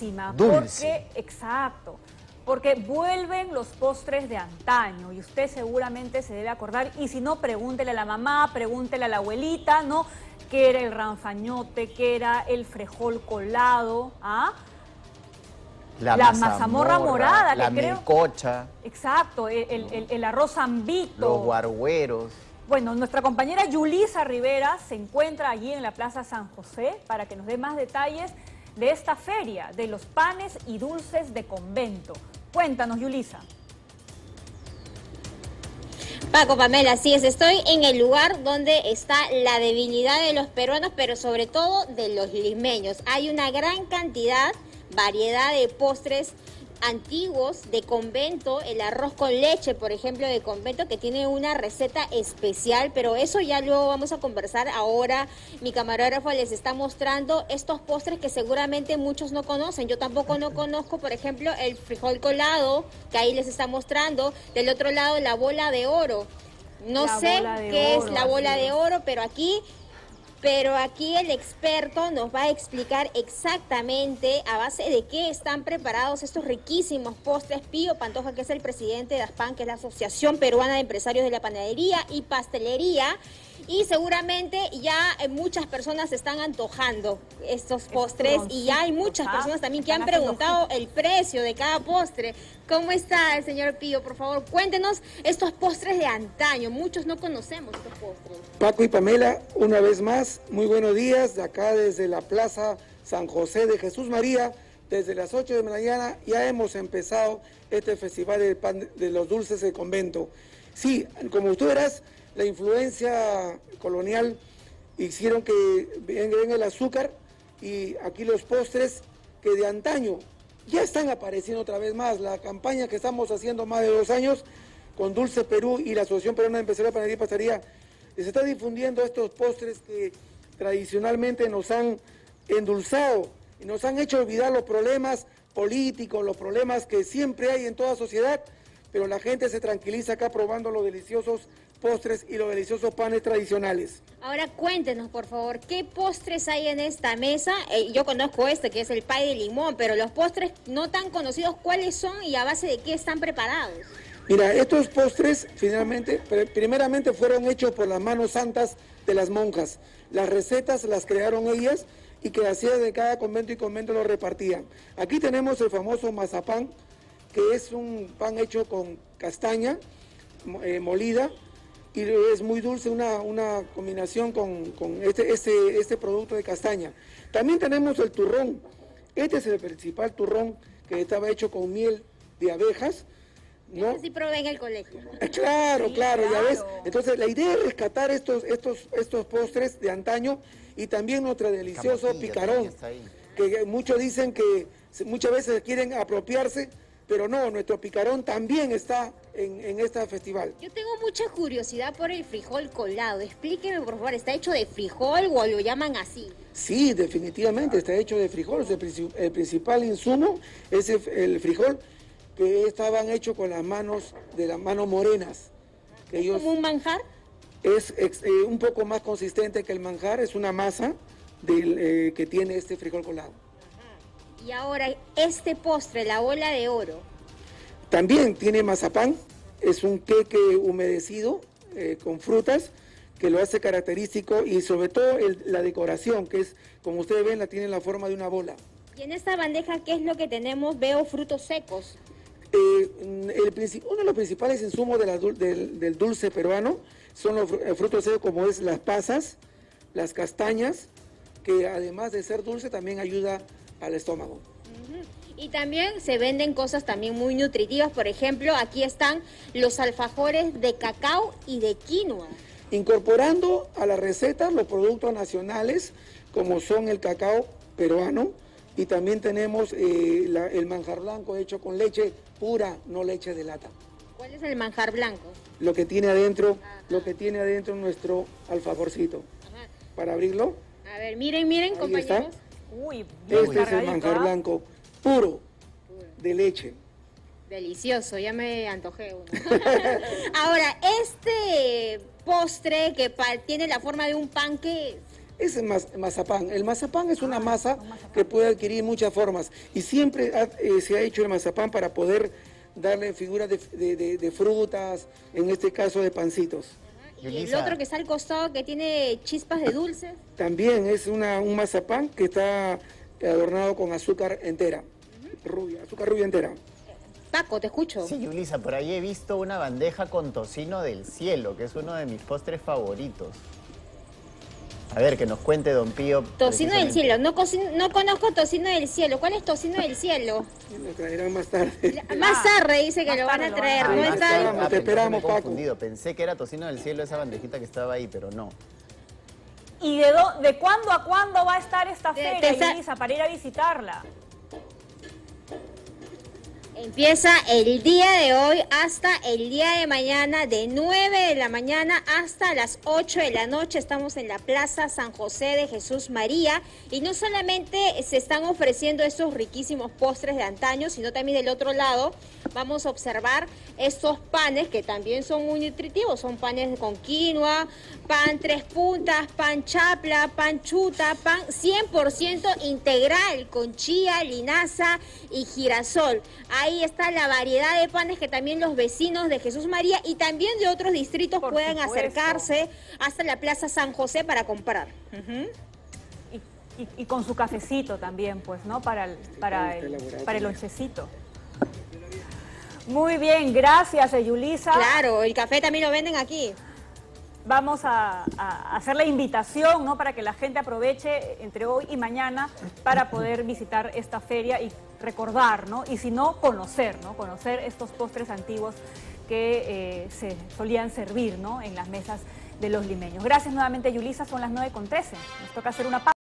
riquísima. Dulce. Porque, exacto. Porque vuelven los postres de antaño y usted seguramente se debe acordar. Y si no, pregúntele a la mamá, pregúntele a la abuelita, ¿no? ¿Qué era el ranfañote? ¿Qué era el frejol colado? ¿Ah? La, La mazamorra morada, la que creo- melcocha, Exacto, el, el- el- el arroz zambito. los guargueros. Bueno, nuestra compañera Yulisa Rivera se encuentra allí en la Plaza San José para que nos dé más detalles de esta feria de los panes y dulces de convento. Cuéntanos, Yulisa. Paco, Pamela, así es, estoy en el lugar donde está la debilidad de los peruanos, pero sobre todo de los limeños. Hay una gran cantidad, variedad de postres antiguos de convento, el arroz con leche, por ejemplo, de convento, que tiene una receta especial, pero eso ya luego vamos a conversar. Ahora mi camarógrafo les está mostrando estos postres que seguramente muchos no conocen. Yo tampoco no conozco, por ejemplo, el frijol colado, que ahí les está mostrando. Del otro lado, la bola de oro. No La sé qué oro, es la bola de oro, pero aquí pero aquí el experto nos va a explicar exactamente a base de qué están preparados estos riquísimos postres. Pío Pantoja, que es el presidente de ASPAN, que es la Asociación Peruana de Empresarios de la Panadería y Pastelería. Y seguramente ya eh, muchas personas están antojando estos postres y ya hay muchas ¿ah? personas también que han preguntado el precio de cada postre. ¿Cómo está el señor Pío? Por favor, cuéntenos estos postres de antaño. Muchos no conocemos estos postres. Paco y Pamela, una vez más, muy buenos días, de acá desde la Plaza San José de Jesús María, desde las 8 de la mañana ya hemos empezado este festival del de los dulces de convento. Sí, como tú verás, la influencia colonial hicieron que venga el azúcar y aquí los postres que de antaño ya están apareciendo otra vez más. La campaña que estamos haciendo más de dos años con Dulce Perú y la Asociación Peruana de Empresarios de Panadería y Pastería, se está difundiendo estos postres que tradicionalmente nos han endulzado y nos han hecho olvidar los problemas políticos, los problemas que siempre hay en toda sociedad, pero la gente se tranquiliza acá probando los deliciosos postres y los deliciosos panes tradicionales. Ahora cuéntenos, por favor, ¿qué postres hay en esta mesa? Eh, yo conozco este, que es el pay de limón, pero los postres no tan conocidos, ¿cuáles son y a base de qué están preparados? Mira, estos postres finalmente, pr- primeramente fueron hechos por las manos santas de las monjas. Las recetas las crearon ellas y que hacía de cada convento y convento lo repartían. Aquí tenemos el famoso mazapán, que es un pan hecho con castaña eh, molida y es muy dulce, una, una combinación con, con este, este, este producto de castaña. También tenemos el turrón. Este es el principal turrón que estaba hecho con miel de abejas. ¿No? Este sí probé en el colegio. Eh, Claro, Sí, claro, ya ves. Entonces la idea es rescatar estos, estos, estos postres de antaño y también nuestro delicioso Camotilla picarón, que muchos dicen que muchas veces quieren apropiarse, pero no, nuestro picarón también está en, en este festival. Yo tengo mucha curiosidad por el frijol colado. Explíqueme, por favor, ¿está hecho de frijol o lo llaman así? Sí, definitivamente está hecho de frijol. El, el principal insumo es el, el frijol que estaban hechos con las manos de las manos morenas. Que ellos, ¿Como un manjar? es eh, un poco más consistente que el manjar, es una masa del, eh, que tiene este frijol colado. Y ahora, este postre, la bola de oro. También tiene mazapán, es un queque humedecido eh, con frutas que lo hace característico y sobre todo el- la decoración, que es, como ustedes ven, la tiene en la forma de una bola. Y en esta bandeja, ¿qué es lo que tenemos? Veo frutos secos. Eh, el princi- uno de los principales insumos de la dul- del, del dulce peruano son los fru- frutos secos como es las pasas, las castañas, que además de ser dulce también ayuda al estómago. Y también se venden cosas también muy nutritivas. Por ejemplo, aquí están los alfajores de cacao y de quinoa. Incorporando a la receta los productos nacionales como son el cacao peruano y también tenemos eh, la- el manjar blanco hecho con leche pura, no leche de lata. ¿Cuál es el manjar blanco? Lo que tiene adentro, lo que tiene adentro nuestro alfajorcito. Ajá. Para abrirlo, A ver, miren, miren, Ahí compañeros. Uy, bien este es el manjar ¿ah? blanco puro de leche. Delicioso, ya me antojé uno. Ahora, este postre que tiene la forma de un pan que Ese es maz- mazapán. El mazapán es una masa que puede adquirir muchas formas y siempre ha- eh, se ha hecho el mazapán para poder darle figuras de, de- de- de frutas, en este caso de pancitos. Y el otro que está al costado que tiene chispas de dulces. También es una, un mazapán que está adornado con azúcar entera, rubia, azúcar rubia entera. Paco, te escucho. Sí, Yulisa, por ahí he visto una bandeja con tocino del cielo, que es uno de mis postres favoritos. A ver, que nos cuente Don Pío. Tocino del cielo. No, no conozco tocino del cielo. ¿Cuál es tocino del cielo? Lo traerán más tarde. Más tarde dice que Más lo van a lo van a traer. No Ah, Más está. en- te pensé que esperamos, Paco. confundido. Pensé que era tocino del cielo esa bandejita que estaba ahí, pero no. ¿Y de, dó- de cuándo a cuándo va a estar esta De- feria, para ir a visitarla? Empieza el día de hoy hasta el día de mañana, de 9 de la mañana hasta las 8 de la noche. Estamos en la Plaza San José de Jesús María y no solamente se están ofreciendo estos riquísimos postres de antaño, sino también del otro lado vamos a observar estos panes que también son muy nutritivos. Son panes con quinoa, pan tres puntas, pan chapla, pan chuta, pan 100% integral con chía, linaza y girasol. Ahí está la variedad de panes que también los vecinos de Jesús María y también de otros distritos Por pueden supuesto. acercarse hasta la Plaza San José para comprar. Y, y- y con su cafecito también, pues, ¿no? Para el, para el, para el lonchecito. Muy bien, gracias, eh, Yulisa. Claro, el café también lo venden aquí. Vamos a, hacer la invitación, ¿no? Para que la gente aproveche entre hoy y mañana para poder visitar esta feria y recordar, ¿no? Y si no, conocer, ¿no? Conocer estos postres antiguos que eh, se solían servir, ¿no? En las mesas de los limeños. Gracias nuevamente, Yulisa. Son las 9.13. Nos toca hacer una pausa.